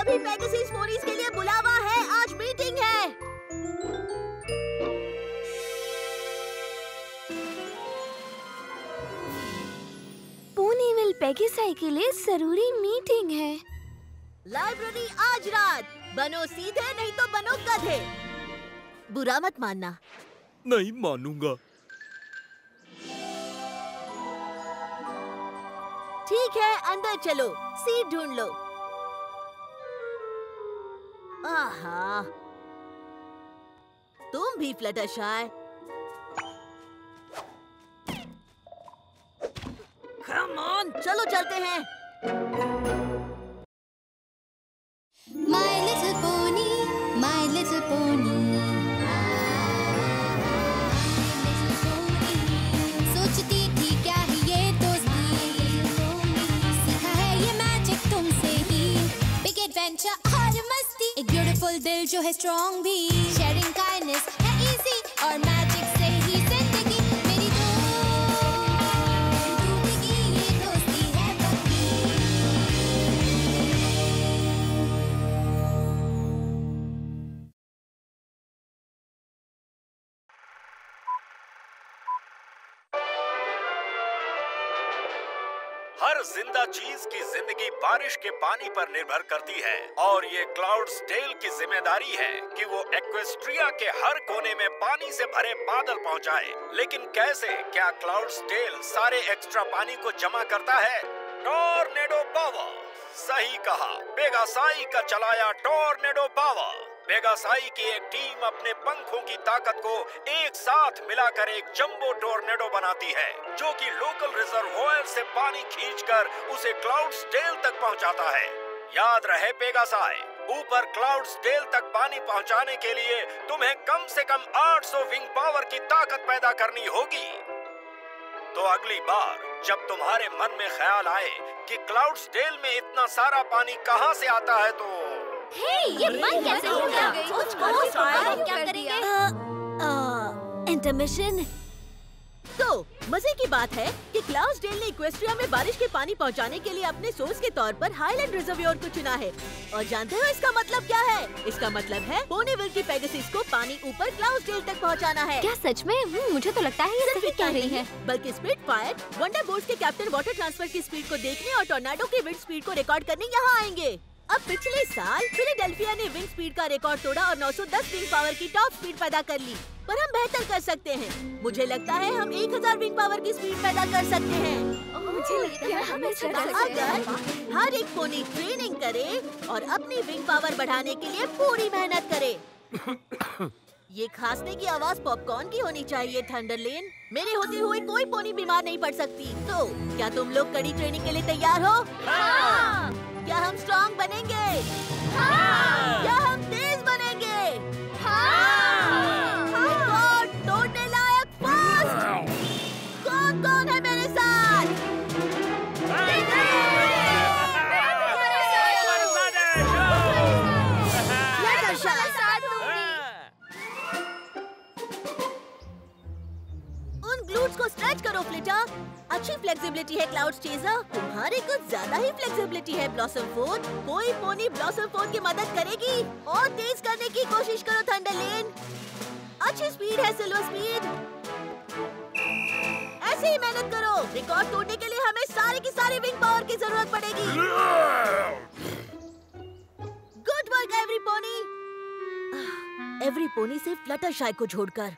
सभी Pegasus ponies के लिए बुलावा है। आज मीटिंग है। पोनीविल पेगेसाई के लिए ज़रूरी मीटिंग है। लाइब्रेरी आज रात। बनो सीधे नहीं तो बनो गधे। बुरा मत मानना। नहीं मानूँगा। ठीक है अंदर चलो। सीट ढूंढ लो। आहा। तुम भी फ्लटरशाय कम ऑन चलो चलते हैं। दिल जो हर ज़िंदा चीज़ की ज़िंदगी बारिश के पानी पर निर्भर करती है। और ये क्लाउड्स डेल की ज़िम्मेदारी है कि वो एक्वेस्ट्रिया के हर कोने में पानी से भरे बादल पहुँचाए। लेकिन कैसे? क्या क्लाउड्स डेल सारे एक्स्ट्रा पानी को जमा करता है? टॉर्नेडो पावर सही कहा। पेगासाई का चलाया टॉर्नेडो पावर पेगासाई की एक टीम अपने पंखों की ताकत को एक साथ मिलाकर एक जंबो टोर्नेडो बनाती है, जो कि लोकल रिजर्वोयर से पानी खींचकर उसे क्लाउड्स डेल तक पहुंचाता है। याद रहे पेगासाई ऊपर क्लाउड्स डेल तक पानी पहुँचाने के लिए तुम्हें कम से कम 800 विंग पावर की ताकत पैदा करनी होगी। तो अगली बार, जब तुम्हारे मन में ख्याल आए कि क्लाउड्स डेल में इतना सारा पानी कहाँ से आता है तो हे ये बंद कैसे हो गया? कुछ हम क्या करेंगे? इंटरमिशन तो मज़े की बात है कि क्लाउस डेल ने इक्वेस्ट्रिया में बारिश के पानी पहुँचाने के लिए अपने सोर्स के तौर पर हाईलैंड रिजर्वियर को चुना है। और जानते हो इसका मतलब क्या है? इसका मतलब है पोनीविल की पेगासिस को पानी ऊपर क्लाउस डेल तक पहुंचाना है। क्या सच में? हम्म, मुझे तो लगता है ये सही कह रही है। बल्कि स्पीड फायर वंडर बोर्ड के कैप्टन वाटर ट्रांसफ़र की स्पीड को देखने और टोर्नाडो की विंड स्पीड को रिकॉर्ड करने यहाँ आएँगे। अब पिछले साल फिलाडेल्फिया ने विंग स्पीड का रिकॉर्ड तोड़ा और 910 विंग पावर की टॉप स्पीड पैदा कर ली पर हम बेहतर कर सकते हैं। मुझे लगता है हम 1000 विंग पावर की स्पीड पैदा कर सकते हैं। मुझे लगता है हम हैं अगर हर एक पोनी ट्रेनिंग करे और अपनी विंग पावर बढ़ाने के लिए पूरी मेहनत करे। ये खांसने की आवाज़ पॉपकॉर्न की होनी चाहिए थंडरलेन। मेरे होते हुए कोई पोनी बीमार नहीं पड़ सकती। तो क्या तुम लोग कड़ी ट्रेनिंग के लिए तैयार हो। क्या हम स्ट्रॉन्ग बनेंगे? क्या हम तेज बनेंगे? रिकॉर्ड तोड़ने लायक फास्ट कौन कौन है मेरे साथ? उन ग्लूट्स को स्ट्रेच करो फ्लिटर अच्छी फ्लेक्सिबिलिटी है क्लाउड चेजर तुम्हारे कुछ ज़्यादा ही फ्लेक्सिबिलिटी है ब्लॉसम फ़ोन कोई पोनी ब्लॉसम फ़ोन की मदद करेगी? और तेज करने की कोशिश करो थंडरलेन अच्छी स्पीड है सिल्वर स्पीड ऐसे ही मेहनत करो। रिकॉर्ड तोड़ने के लिए हमें सारे की सारी विंग पावर की ज़रूरत पड़ेगी। Good work every pony every pony से फ्लटर शाय को छोड़कर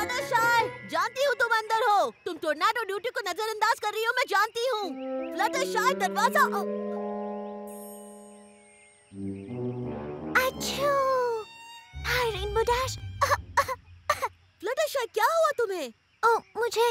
फ्लटर शाय। जानती हूँ तुम अंदर हो। तुम टोर्नाडो ड्यूटी को नजरअंदाज कर रही हो, मैं जानती हूँ। शाय, दरवाज़ा फ्लटर क्या हुआ तुम्हें? ओ, मुझे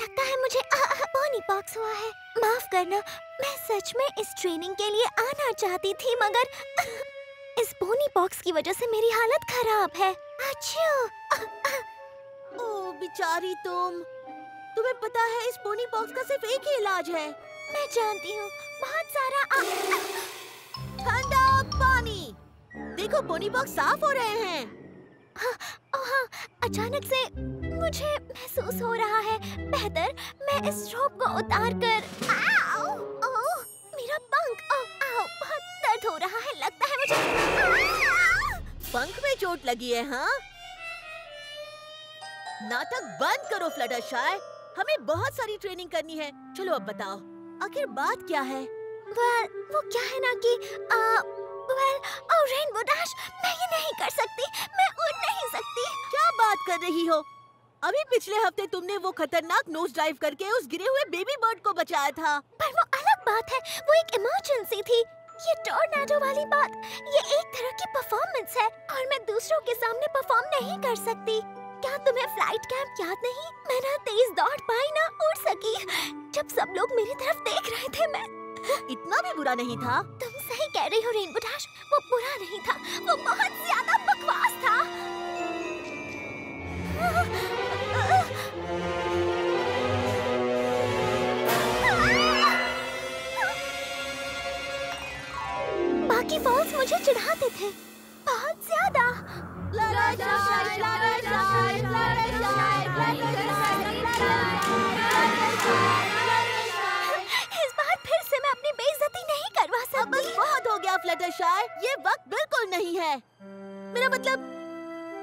लगता है मुझे पोनी पॉक्स हुआ है। माफ़ करना, मैं सच में इस ट्रेनिंग के लिए आना चाहती थी, मगर इस पोनी पॉक्स की वजह से मेरी हालत खराब है। अच्छू। ओ बेचारी तुम। तुम्हें पता है इस पोनी पॉक्स का सिर्फ़ एक ही इलाज है। मैं जानती हूँ बहुत सारा आ, ठंडा पानी। देखो पोनी पॉक्स साफ़ हो रहे हैं। ओ हाँ अचानक से मुझे महसूस हो रहा है। बेहतर मैं इस रोप को उतार कर आओ, ओह, मेरा पंख बहुत दर्द हो रहा है लगता है पंख में चोट लगी है हाँ? नाटक बंद करो फ्लटर फ्लटरशाय हमें बहुत सारी ट्रेनिंग करनी है। चलो अब बताओ आखिर बात क्या है? वेल वो क्या है ना कि वेल ओ रेनबो डैश मैं ये नहीं कर सकती मैं उड़ नहीं सकती। क्या बात कर रही हो? अभी पिछले हफ़्ते तुमने वो खतरनाक नोज़ डाइव करके उस गिरे हुए बेबी बर्ड को बचाया था। पर वो अलग बात है वो एक इमरजेंसी थी। ये टोर्नाडो वाली बात ये एक तरह की परफॉर्मेंस है और मैं दूसरों के सामने परफॉर्म नहीं कर सकती। क्या तुम्हें फ़्लाइट कैंप याद नहीं? मैं ना तेज दौड़ पाई ना उड़ सकी। जब सब लोग मेरी तरफ़ देख रहे थे मैं इतना भी बुरा नहीं था। तुम सही कह रही हो रेनबो डैश वो बुरा नहीं था। वो बहुत ज़्यादा बकवास था। बाकी फॉल्स मुझे चिढ़ाते थे। बहुत ज़्यादा। इस बार फिर से मैं अपनी बेइज्जती नहीं करवा सकती। बहुत हो गया फ्लटरशाय ये वक्त बिल्कुल नहीं है। मेरा मतलब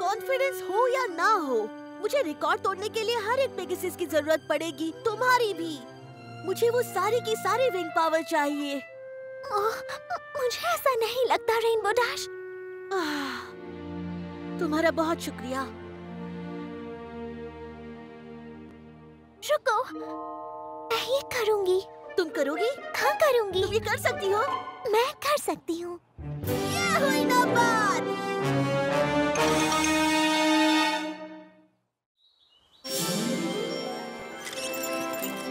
कॉन्फिडेंस हो या ना हो, मुझे रिकॉर्ड तोड़ने के लिए हर एक पेगासस की ज़रूरत पड़ेगी, तुम्हारी भी। मुझे वो सारी की सारी विंग पावर चाहिए। ओह, मुझे ऐसा नहीं लगता रेनबो डैश। तुम्हारा बहुत शुक्रिया। रुको मैं ये करूँगी। तुम करोगी? हाँ करूँगी। तुम ये कर सकती हो? मैं कर सकती हूँ। ये हुई ना बात।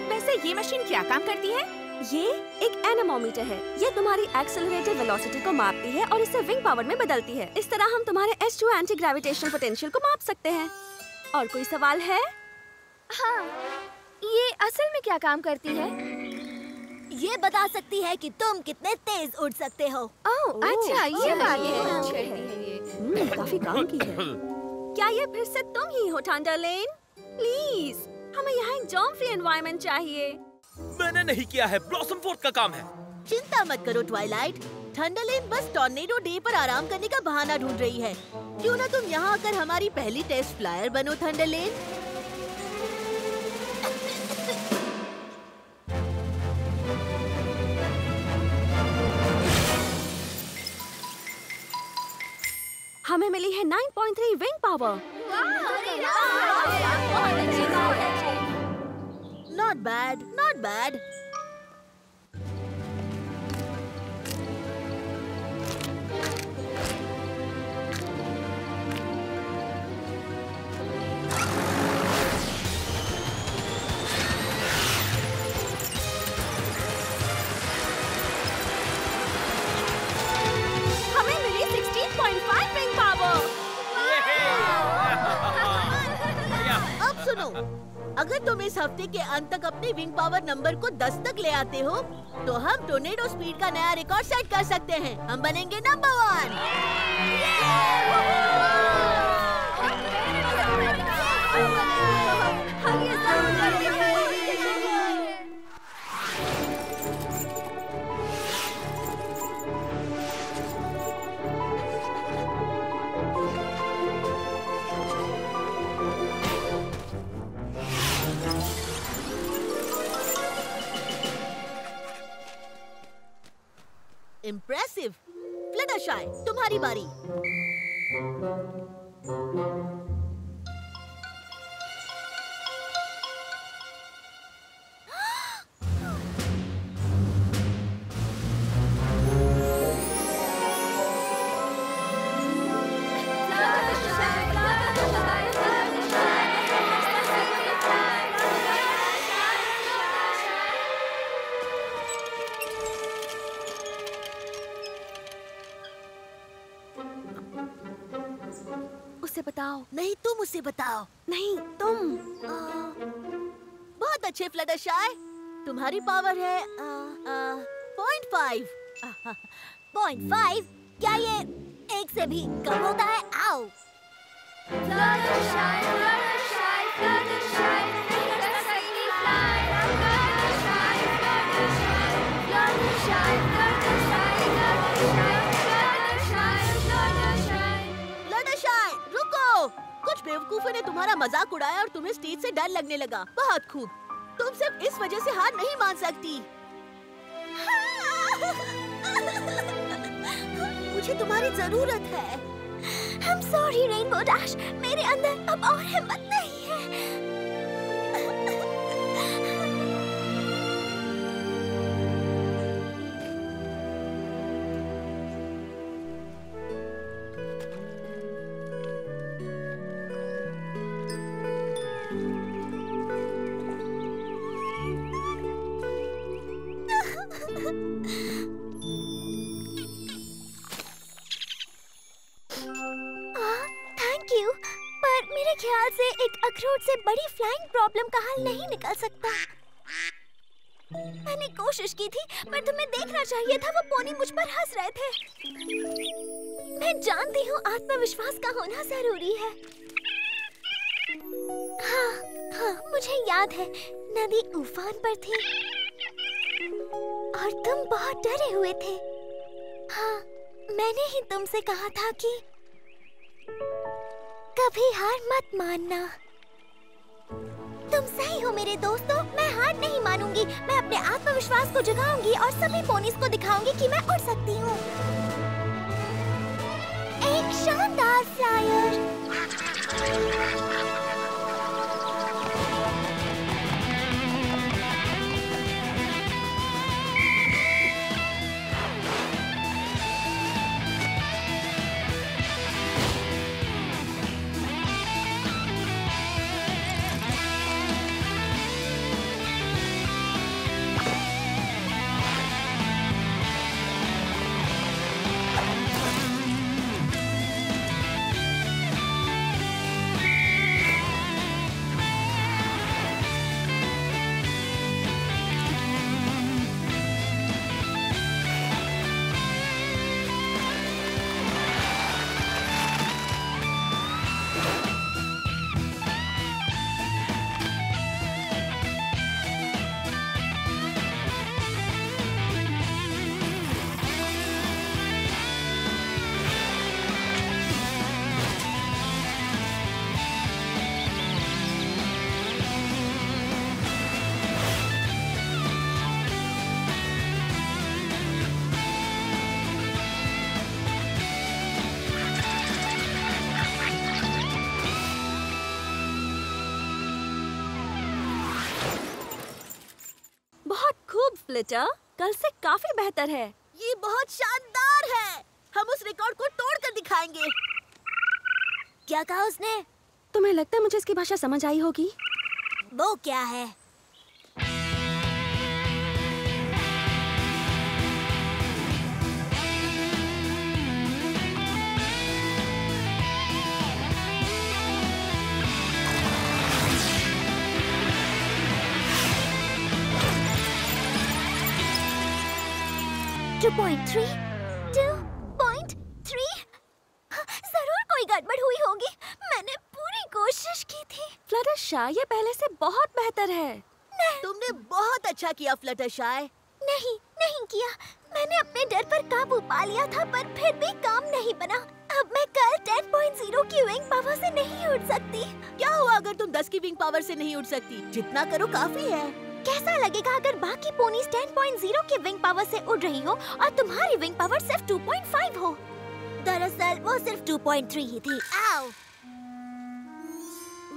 वैसे ये मशीन क्या काम करती है? ये एक एनेमोमीटर है। ये तुम्हारी एक्सेलरेटेड वेलोसिटी को मापती है और इसे विंग पावर में बदलती है। इस तरह हम तुम्हारे S two anti gravitational potential को माप सकते हैं। और कोई सवाल है? हाँ ये असल में क्या काम करती है? ये बता सकती है कि तुम कितने तेज उड़ सकते हो। ओह अच्छा, ये बात है। हम्म, काफ़ी काम की है। क्या ये फिर से तुम ही हो थंडरलेन प्लीज़ हमें यहाँ एक जॉम फ्री एनवायरनमेंट चाहिए। मैंने नहीं किया है ब्लॉसम फोर्ट का काम है चिंता मत करो ट्वाइलाइट थंडरलेन बस टॉर्नेडो डे पर आराम करने का बहाना ढूंढ रही है क्यों ना तुम यहाँ आकर हमारी पहली टेस्ट फ्लायर बनो थंडरलेन हमें मिली है 9.3 wing power Not bad, not bad. अगर तुम इस हफ़्ते के अंत तक अपने विंग पावर नंबर को 10 तक ले आते हो तो हम टोनेडो स्पीड का नया रिकॉर्ड सेट कर सकते हैं। हम बनेंगे नंबर वन इम्प्रेसिव फ्लटरशाई तुम्हारी बारी उसे बताओ। नहीं तुम उसे बताओ। नहीं तुम आ, बहुत अच्छे फ्लदशाय तुम्हारी पावर है पॉइंट फाइव पॉइंट फाइव क्या ये एक से भी कम होता है? आओ। बेवकूफों ने तुम्हारा मज़ाक उड़ाया और तुम्हें स्टेज से डर लगने लगा। बहुत खूब। तुम सिर्फ़ इस वजह से हार नहीं मान सकती। मुझे तुम्हारी ज़रूरत है। I'm sorry, Rainbow Dash. मेरे अंदर अब और हिम्मत नहीं। फ्लाइंग प्रॉब्लम का हल नहीं निकल सकता। मैंने कोशिश की थी, पर तुम्हें देखना चाहिए था, वो पोनी मुझ पर हंस रहे थे। मैं जानती हूँ आत्मविश्वास का होना ज़रूरी है। हाँ हाँ मुझे याद है, नदी उफान पर थी। और तुम बहुत डरे हुए थे। हाँ मैंने ही तुमसे कहा था कि कभी हार मत मानना। तुम सही हो मेरे दोस्तों। मैं हार नहीं मानूँगी। मैं अपने आत्मविश्वास को जगाऊँगी और सभी पोनीस को दिखाऊँगी कि मैं उड़ सकती हूँ। एक शानदार फ्लायर खूब कल से काफ़ी बेहतर है। ये बहुत शानदार है। हम उस रिकॉर्ड को तोड़ कर दिखाएँगे। क्या कहा उसने? तुम्हें लगता है मुझे इसकी भाषा समझ आई होगी? वो क्या है? Two point three two point three ज़रूर कोई गड़बड़ हुई होगी। मैंने पूरी कोशिश की थी। फ्लटर शाह ये पहले से बहुत बेहतर है। तुमने बहुत अच्छा किया फ्लटरशाय नहीं नहीं किया। मैंने अपने डर पर काबू पा लिया था पर फिर भी काम नहीं बना। अब मैं कल 10.0 की विंग पावर से नहीं उड़ सकती। क्या हुआ अगर तुम 10 की विंग पावर से नहीं उड़ सकती? जितना करो काफ़ी है। कैसा लगेगा अगर बाकी पोनीज 10.0 की विंग पावर से उड़ रही हो और तुम्हारी विंग पावर सिर्फ़ 2.5 हो? दरअसल वो सिर्फ़ 2.3 ही थी। आओ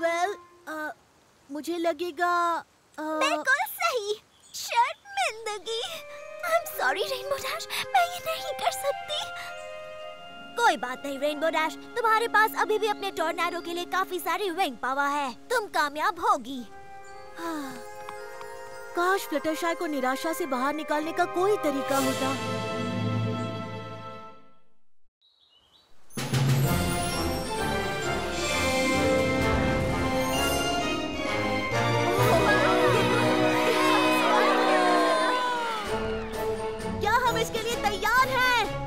वेल well, मुझे लगेगा अ, बिल्कुल सही। शर्मिंदगी I am sorry Rainbow Dash मैं ये नहीं कर सकती। कोई बात नहीं रेनबो डैश तुम्हारे पास अभी भी अपने टॉर्नेडो के लिए काफ़ी सारी विंग पावर है। तुम कामयाब होगी। काश फ्लटरशाय को निराशा से बाहर निकालने का कोई तरीका होता। क्या हम इसके लिए तैयार हैं?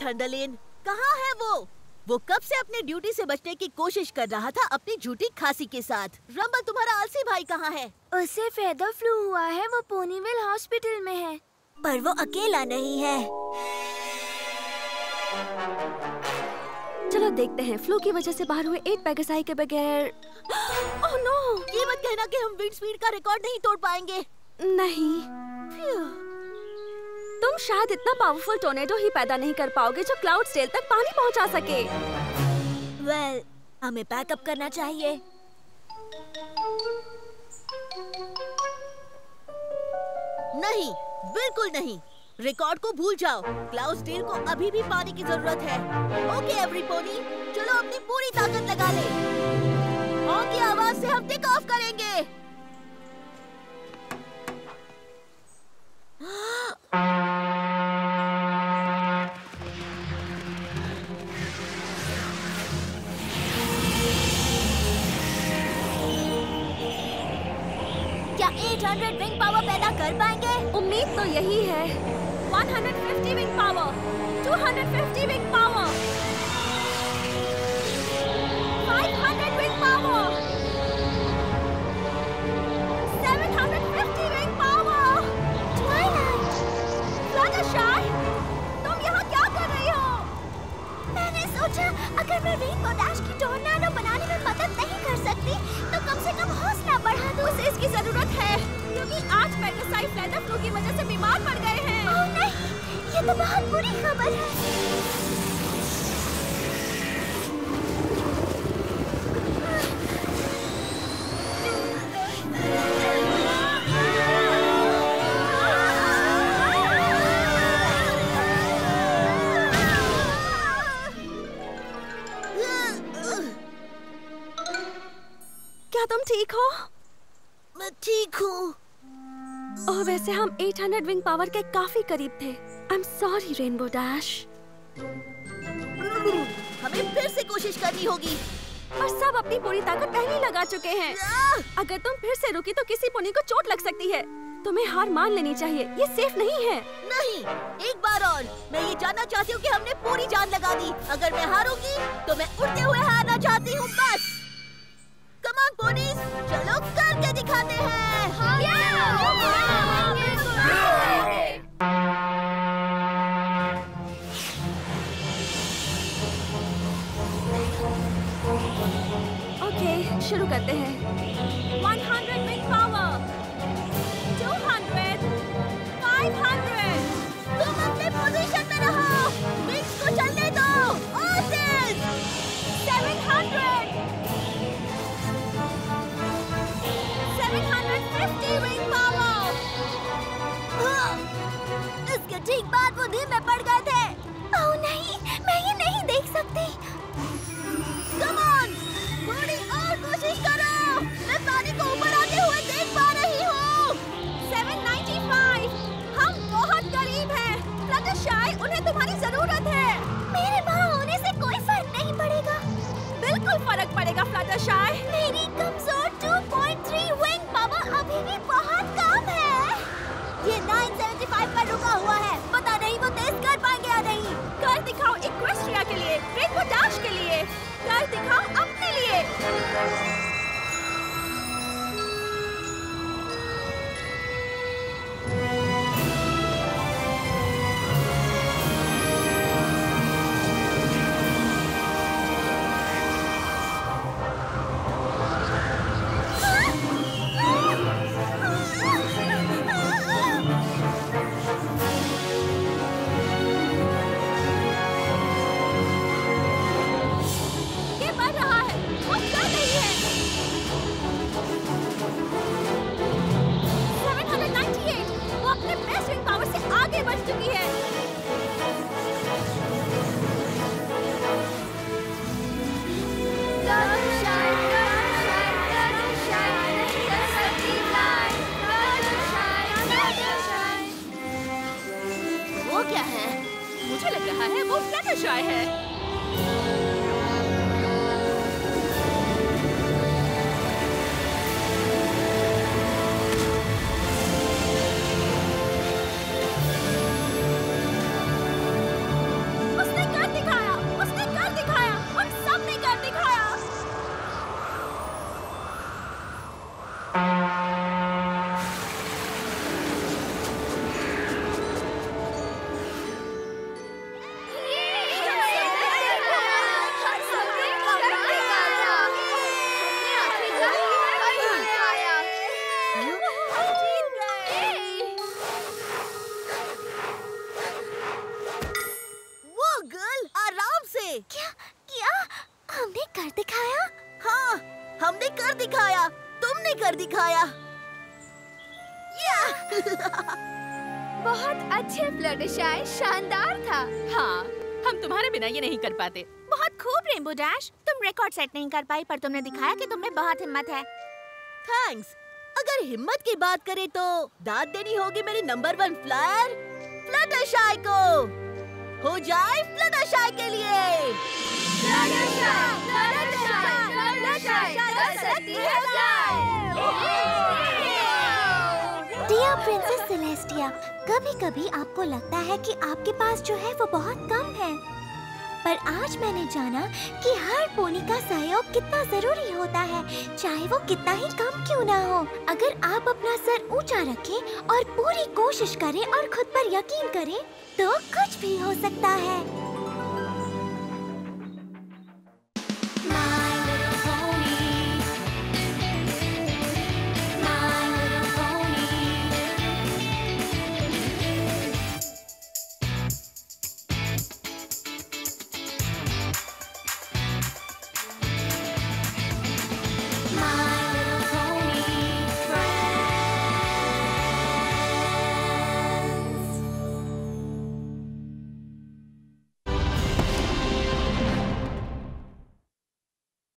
थंडरलेन कहाँ है वो? वो कब से अपने ड्यूटी से बचने की कोशिश कर रहा था अपनी झूठी खांसी के साथ? रंबल तुम्हारा आलसी भाई कहाँ है? उसे फेदर फ्लू हुआ है वो पोनीविल हॉस्पिटल में है। पर वो अकेला नहीं है। चलो देखते हैं फ्लू की वजह से बाहर हुए एक पेगासाई के बगैर। ओह नो ये मत कहना कि हम विंड स्पीड का रिकॉर्ड नहीं तोड़ पाएँगे। नहीं। तुम शायद इतना पावरफुल टोर्नेडो ही पैदा नहीं कर पाओगे जो क्लाउड स्टेल तक पानी पहुँचा सके। वेल हमें पैकअप करना चाहिए। नहीं, बिल्कुल नहीं। रिकॉर्ड को भूल जाओ। क्लाउड स्टील को अभी भी पानी की ज़रूरत है। ओके एवरी पोनी चलो अपनी पूरी ताकत लगा ले। की आवाज़ से हम टेक ऑफ़ करेंगे। क्या 800 विंग पावर पैदा कर पाएँगे? उम्मीद तो यही है। 150 wing power 250 wing power 500 wing power 750 wing power Twilight तुम यहाँ क्या कर रही हो? मैंने सोचा, अगर मैं रेनबो डैश की टोर्नाडो क्या तुम ठीक हो? मैं ठीक हूँ। ओह वैसे हम 800 विंग पावर के काफ़ी करीब थे। एम सॉरी रेनबो डैश हमें फिर से कोशिश करनी होगी। पर सब अपनी पूरी ताकत पहले लगा चुके हैं। अगर तुम फिर से रुकी तो किसी पुनी को चोट लग सकती है। तुम्हें हार मान लेनी चाहिए। ये सेफ़ नहीं है। नहीं एक बार और। मैं ये जानना चाहती हूँ कि हमने पूरी जान लगा दी। अगर मैं हारूँगी तो मैं उड़ते हुए हारना चाहती हूँ। बस। कमान पोनीस चलो करके दिखाते हैं। ओके शुरू करते हैं। 100 विंग पावर 200 500 तुम अपने पोजीशन में रहो। विंग्स को चलने दो। ऑसिस 700 750 विंग पावर इसके ठीक बाद वो धीमे पड़ गए थे। ओह नहीं, मैं ये नहीं देख सकती। बिल्कुल फ़र्क पड़ेगा फ्लटरशाई अच्छे फ्लटरशाई शानदार था। हाँ हम तुम्हारे बिना ये नहीं कर पाते। बहुत खूब रेनबो डैश। तुम रिकॉर्ड सेट नहीं कर पाई पर तुमने दिखाया कि तुम्हें बहुत हिम्मत है। थैंक्स। अगर हिम्मत की बात करें तो दाद देनी होगी मेरी नंबर वन फ्लायर फ्लटरशाई को। हो जाए फ्लटरशाई के लिए। डियर प्रिंसेस सेलेस्टिया कभी कभी आपको लगता है कि आपके पास जो है वो बहुत कम है। पर आज मैंने जाना कि हर पोनी का सहयोग कितना ज़रूरी होता है, चाहे वो कितना ही कम क्यों ना हो। अगर आप अपना सर ऊँचा रखें और पूरी कोशिश करें और खुद पर यकीन करें तो कुछ भी हो सकता है।